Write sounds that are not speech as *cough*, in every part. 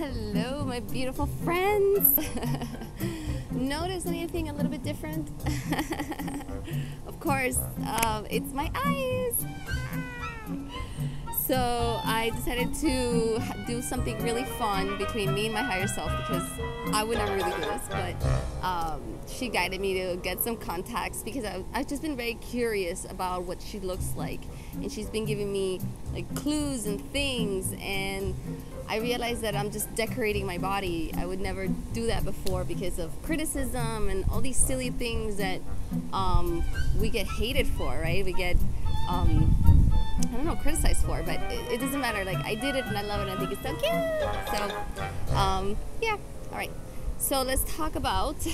Hello, my beautiful friends. *laughs* Notice anything a little bit different? *laughs* of course, um, it's my eyes. So I decided to do something really fun between me and my higher self because I would never really do this, but um, she guided me to get some contacts because I, I've just been very curious about what she looks like, and she's been giving me like clues and things, and I realized that I'm just decorating my body. I would never do that before because of criticism and all these silly things that um, we get hated for, right? We get um, I don't know, criticized for, but it, it, doesn't matter. Like I did it and I love it. and I think it's so cute. So, um, yeah. All right. So let's talk about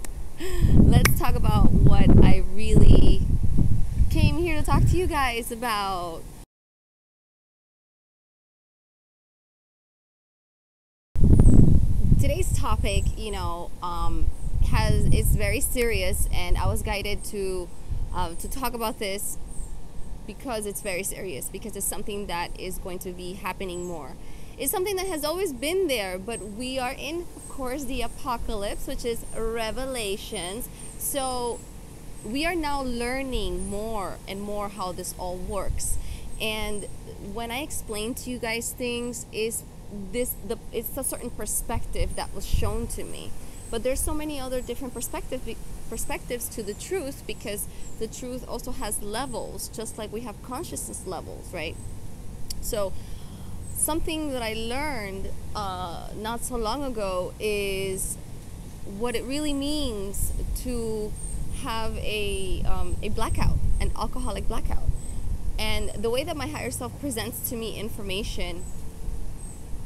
*laughs* let's talk about what I really came here to talk to you guys about. Today's topic, you know, um, has is very serious, and I was guided to uh, to talk about this because it's very serious, because it's something that is going to be happening more. It's something that has always been there, but we are in, of course, the apocalypse, which is revelations. So we are now learning more and more how this all works. And when I explain to you guys things, is this the it's a certain perspective that was shown to me. But there's so many other different perspectives perspectives to the truth because the truth also has levels just like we have consciousness levels right? So something that i learned uh, not so long ago is what it really means to have a, um, a blackout an alcoholic blackout. And the way that my higher self presents to me information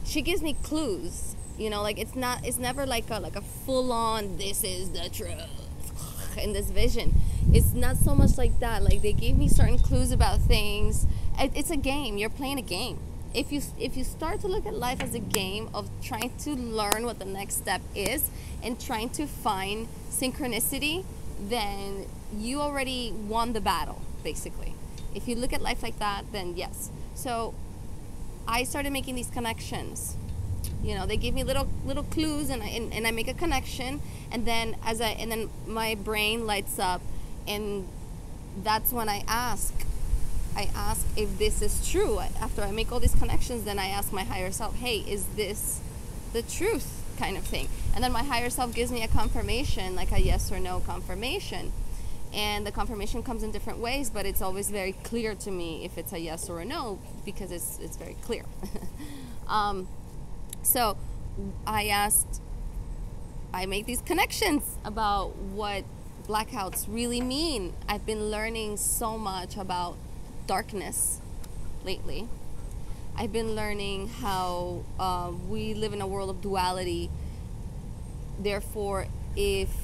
she gives me clues you know like it's not it's never like a like a full on this is the truth *sighs* in this vision. It's not so much like that like they gave me certain clues about things. It's a game you're playing a game. If you if you start to look at life as a game of trying to learn what the next step is and trying to find synchronicity then you already won the battle basically. If you look at life like that then yes. So i started making these connections. You know they give me little little clues and I, and, and I make a connection and then as I and then my brain lights up and that's when I ask I ask if this is true. After I make all these connections then I ask my higher self hey is this the truth? kind of thing. And then my higher self gives me a confirmation like a yes or no confirmation and the confirmation comes in different ways but it's always very clear to me if it's a yes or a no because it's it's very clear *laughs* um, so I asked, I make these connections about what blackouts really mean. I've been learning so much about darkness lately. I've been learning how uh, we live in a world of duality. Therefore, if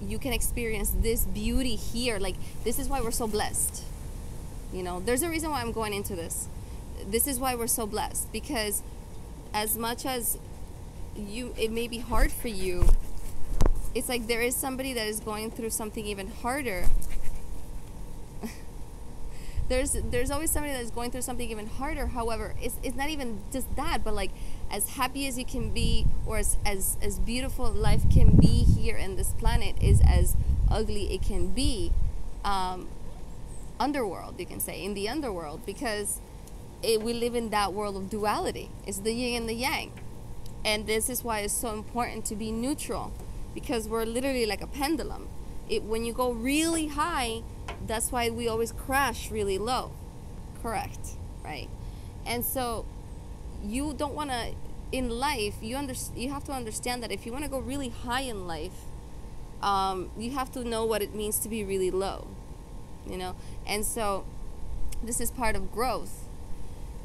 you can experience this beauty here, like this is why we're so blessed. You know, there's a reason why I'm going into this. This is why we're so blessed because as much as you it may be hard for you it's like there is somebody that is going through something even harder *laughs* there's there's always somebody that is going through something even harder however it's, it's not even just that but like as happy as you can be or as, as as beautiful life can be here in this planet is as ugly it can be um, underworld you can say in the underworld because it, we live in that world of duality. It's the yin and the yang. And this is why it's so important to be neutral because we're literally like a pendulum. It, when you go really high, that's why we always crash really low. Correct, right? And so you don't want to in life, you under, you have to understand that if you want to go really high in life, um, you have to know what it means to be really low, you know. And so, this is part of growth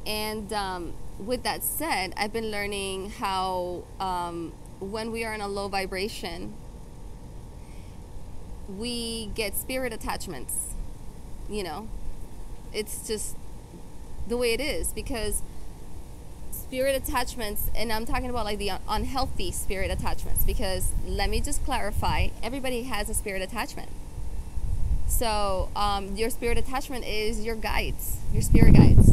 and um, with that said, I've been learning how um, when we are in a low vibration, we get spirit attachments. You know, it's just the way it is because spirit attachments, and I'm talking about like the unhealthy spirit attachments because let me just clarify everybody has a spirit attachment. So, um, your spirit attachment is your guides, your spirit guides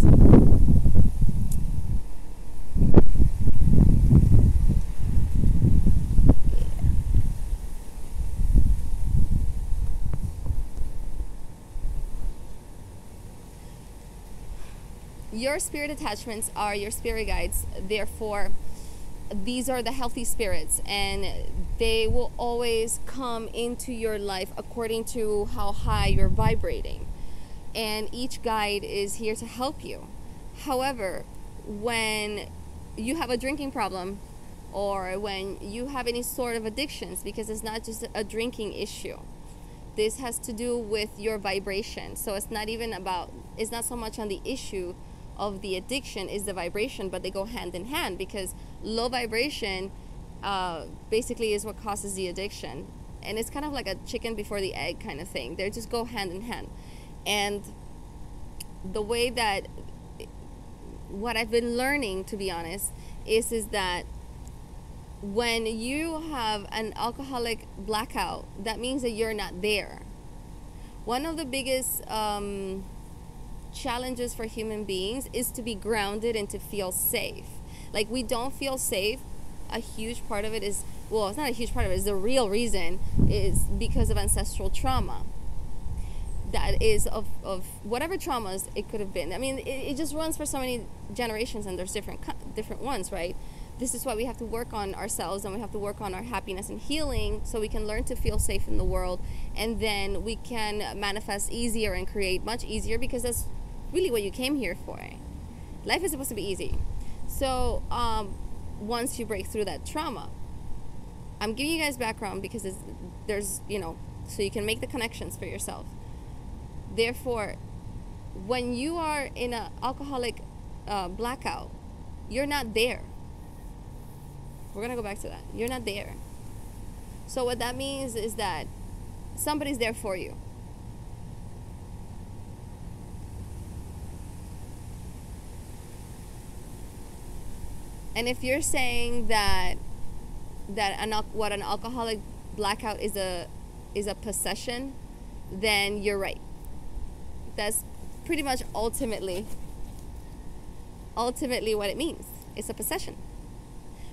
your spirit attachments are your spirit guides. Therefore, these are the healthy spirits, and they will always come into your life according to how high you're vibrating. And each guide is here to help you. However, when you have a drinking problem, or when you have any sort of addictions, because it's not just a drinking issue this has to do with your vibration so it's not even about it's not so much on the issue of the addiction is the vibration but they go hand in hand because low vibration uh, basically is what causes the addiction. And it's kind of like a chicken before the egg kind of thing. They just go hand in hand. And the way that what i've been learning to be honest is is that when you have an alcoholic blackout, that means that you're not there. One of the biggest um, challenges for human beings is to be grounded and to feel safe. Like we don't feel safe. A huge part of it is well, it's not a huge part of it. It's the real reason is because of ancestral trauma. That is of, of whatever traumas it could have been. I mean, it, it just runs for so many generations, and there's different different ones, right? this is why we have to work on ourselves and we have to work on our happiness and healing so we can learn to feel safe in the world and then we can manifest easier and create much easier because that's really what you came here for life is supposed to be easy so um, once you break through that trauma i'm giving you guys background because there's you know so you can make the connections for yourself therefore when you are in an alcoholic uh, blackout you're not there we're going to go back to that. You're not there. So, what that means is that somebody's there for you. And if you're saying that that an, what an alcoholic blackout is a is a possession, then you're right. That's pretty much ultimately ultimately what it means. It's a possession.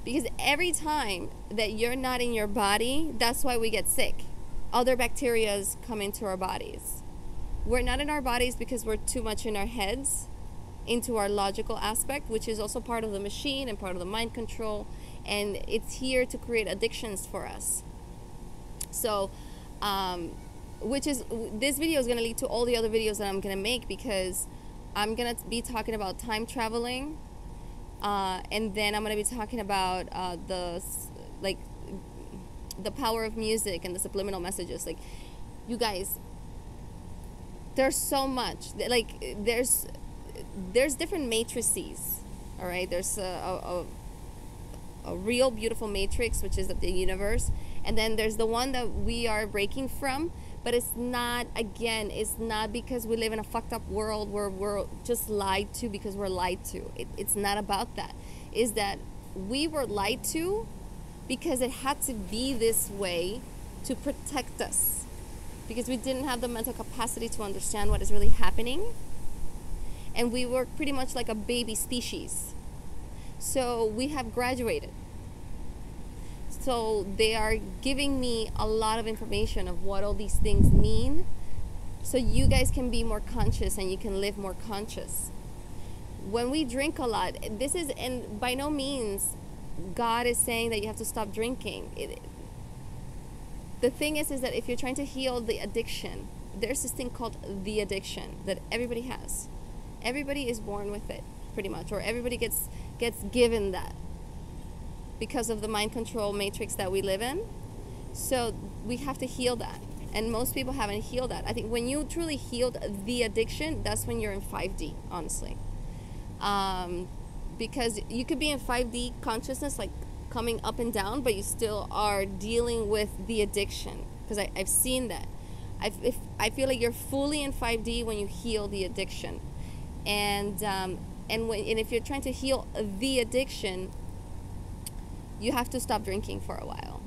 Because every time that you're not in your body, that's why we get sick. Other bacterias come into our bodies. We're not in our bodies because we're too much in our heads, into our logical aspect, which is also part of the machine and part of the mind control. And it's here to create addictions for us. So, um, which is this video is going to lead to all the other videos that I'm going to make because I'm going to be talking about time traveling uh, and then I'm going to be talking about uh, the like the power of music and the subliminal messages. Like, you guys, there's so much. Like, there's there's different matrices. All right, there's a, a, a real beautiful matrix, which is the universe, and then there's the one that we are breaking from, but it's not again it's not because we live in a fucked up world where we're just lied to because we're lied to. It, it's not about that. Is that we were lied to because it had to be this way to protect us because we didn't have the mental capacity to understand what is really happening and we were pretty much like a baby species so we have graduated so they are giving me a lot of information of what all these things mean so you guys can be more conscious and you can live more conscious. When we drink a lot, this is, and by no means God is saying that you have to stop drinking. It, the thing is, is that if you're trying to heal the addiction, there's this thing called the addiction that everybody has. Everybody is born with it, pretty much, or everybody gets gets given that because of the mind control matrix that we live in. So we have to heal that. And most people haven't healed that. I think when you truly healed the addiction, that's when you're in 5D, honestly. Um, because you could be in 5D consciousness, like coming up and down, but you still are dealing with the addiction. Because I've seen that. I've, if, I feel like you're fully in 5D when you heal the addiction. And, um, and, when, and if you're trying to heal the addiction, you have to stop drinking for a while.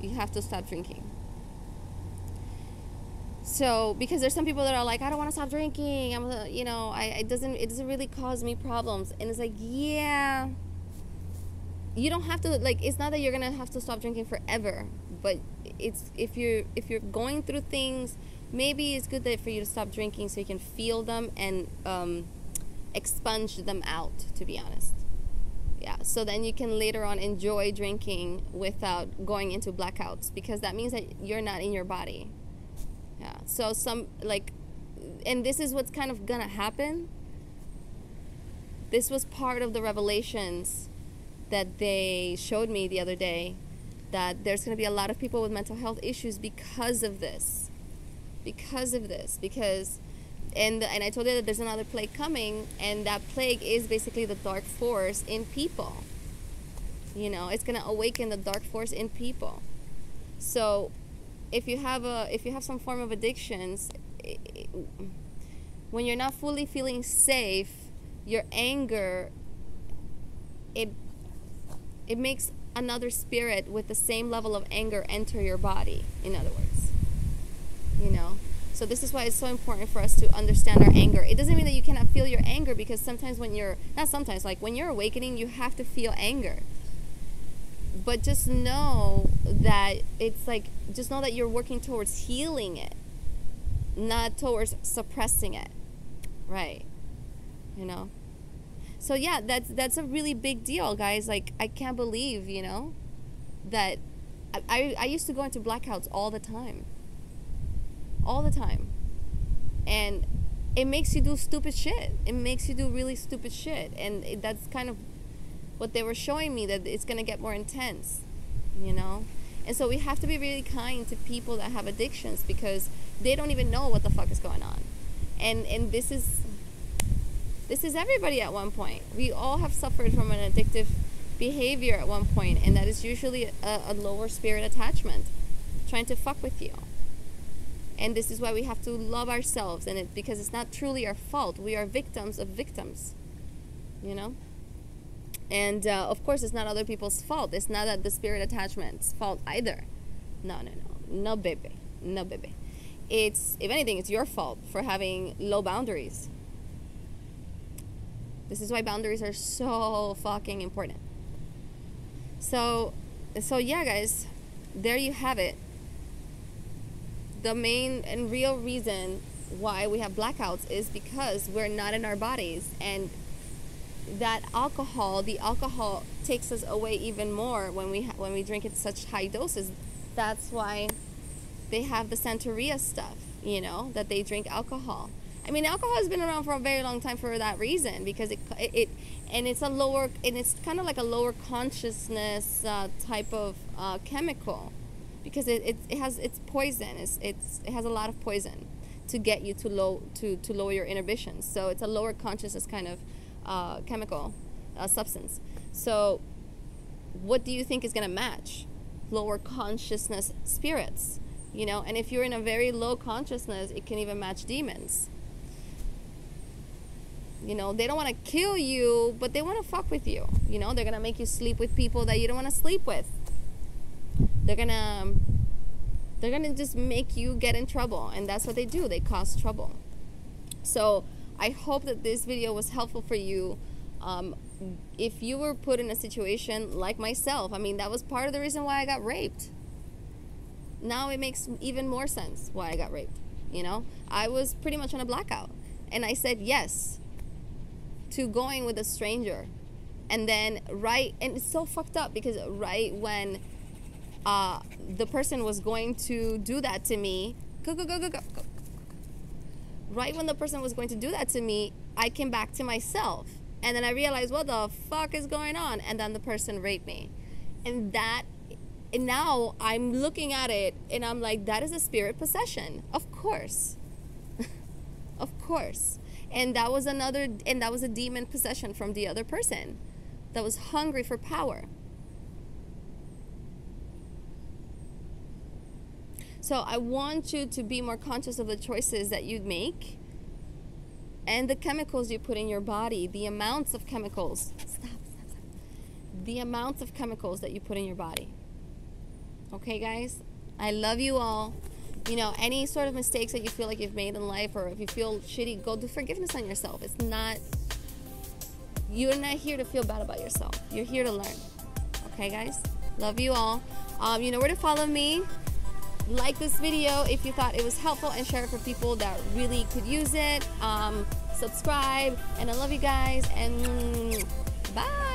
You have to stop drinking. So, because there's some people that are like, I don't want to stop drinking. I'm, you know, I it doesn't it doesn't really cause me problems. And it's like, yeah, you don't have to like. It's not that you're gonna have to stop drinking forever, but it's if you're if you're going through things, maybe it's good that for you to stop drinking so you can feel them and um, expunge them out, to be honest. Yeah, so then you can later on enjoy drinking without going into blackouts because that means that you're not in your body. Yeah, so some like, and this is what's kind of gonna happen. This was part of the revelations that they showed me the other day that there's to be a lot of people with mental health issues because of this because of this because and and I told you that there's another plague coming and that plague is basically the dark force in people. You know it's going to awaken the dark force in people. So if you have a if you have some form of addictions it, when you're not fully feeling safe your anger it it makes another spirit with the same level of anger enter your body in other words so this is why it's so important for us to understand our anger. It doesn't mean that you cannot feel your anger because sometimes when you're not sometimes like when you're awakening you have to feel anger. But just know that it's like just know that you're working towards healing it not towards suppressing it. Right. You know? So yeah that's that's a really big deal guys. Like i can't believe you know that I, I, used to go into blackouts all the time all the time. And it makes you do stupid shit. It makes you do really stupid shit. And it, that's kind of what they were showing me that it's going to get more intense you know? And so we have to be really kind to people that have addictions because they don't even know what the fuck is going on. And and this is this is everybody at one point. We all have suffered from an addictive behavior at one point, and that is usually a, a lower spirit attachment trying to fuck with you. And this is why we have to love ourselves, and it because it's not truly our fault. We are victims of victims, you know. And uh, of course, it's not other people's fault. It's not that the spirit attachment's fault either. No, no, no, no, baby, no, baby. It's if anything, it's your fault for having low boundaries this is why boundaries are so fucking important. So, so yeah, guys, there you have it. The main and real reason why we have blackouts is because we're not in our bodies. And that alcohol the alcohol takes us away even more when we when we drink it such high doses. That's why they have the santeria stuff you know that they drink alcohol. I mean, alcohol has been around for a very long time for that reason because it, it, it and it's a lower and it's kind of like a lower consciousness uh, type of uh, chemical because it, it, it has it's poison. It's, it's it has a lot of poison to get you to low to to lower your inhibitions. So it's a lower consciousness kind of uh, chemical uh, substance. So what do you think is going to match lower consciousness spirits? You know, and if you're in a very low consciousness, it can even match demons you know, they don't want to kill you, but they want to fuck with you. You know, they're going to make you sleep with people that you don't want to sleep with. They're going to they're to just make you get in trouble, and that's what they do. They cause trouble. So, I hope that this video was helpful for you. Um, if you were put in a situation like myself, I mean, that was part of the reason why I got raped. Now it makes even more sense why I got raped. You know, I was pretty much on a blackout. And I said yes to going with a stranger and then right and it's so fucked up because right when uh, the person was going to do that to me. Go go go go go go. Right when the person was going to do that to me i came back to myself. And then i realized what the fuck is going on. And then the person raped me. And that and now i'm looking at it and i'm like that is a spirit possession. Of course. *laughs* Of course. And that was another and that was a demon possession from the other person that was hungry for power so i want you to be more conscious of the choices that you make and the chemicals you put in your body the amounts of chemicals stop, stop, stop. the amounts of chemicals that you put in your body okay guys i love you all you know, any sort of mistakes that you feel like you've made in life or if you feel shitty, go do forgiveness on yourself. It's not, you're not here to feel bad about yourself. You're here to learn. Okay, guys? Love you all. Um, you know where to follow me. Like this video if you thought it was helpful and share it for people that really could use it. Um, subscribe, and I love you guys. And bye.